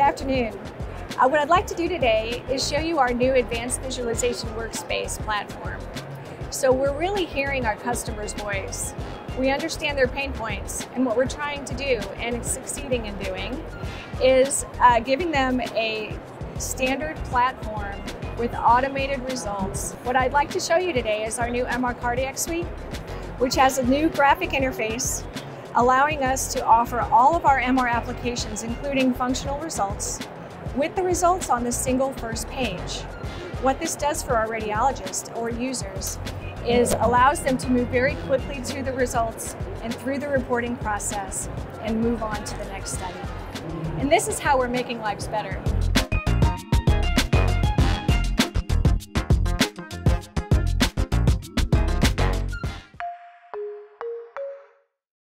afternoon. Uh, what I'd like to do today is show you our new Advanced Visualization Workspace platform. So we're really hearing our customers' voice. We understand their pain points and what we're trying to do and succeeding in doing is uh, giving them a standard platform with automated results. What I'd like to show you today is our new MR Cardiac Suite, which has a new graphic interface allowing us to offer all of our MR applications, including functional results, with the results on the single first page. What this does for our radiologists or users is allows them to move very quickly to the results and through the reporting process and move on to the next study. And this is how we're making lives better.